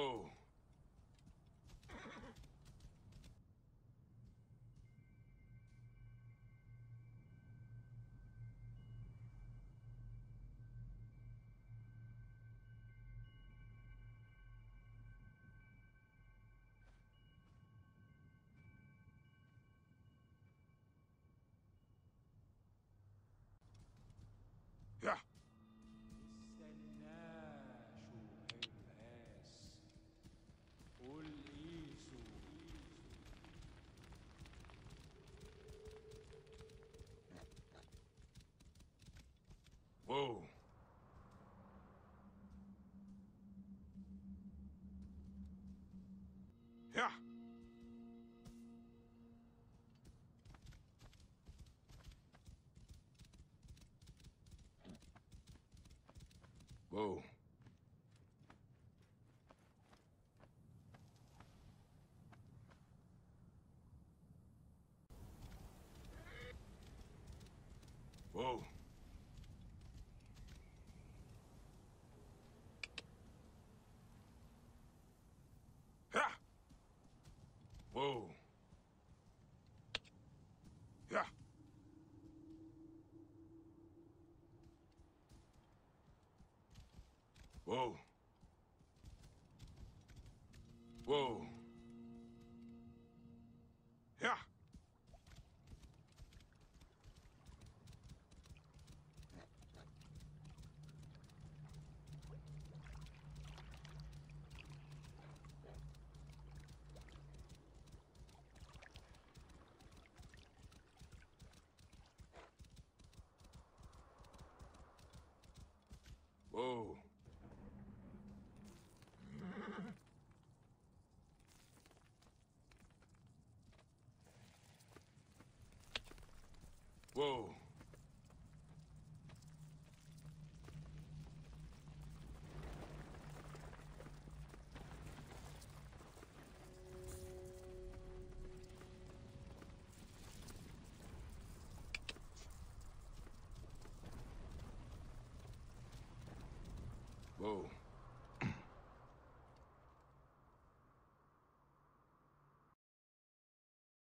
Whoa. Yeah. Whoa. Whoa. Ha! Whoa. Yeah. Whoa. Whoa. Yeah. Whoa. Whoa. Whoa.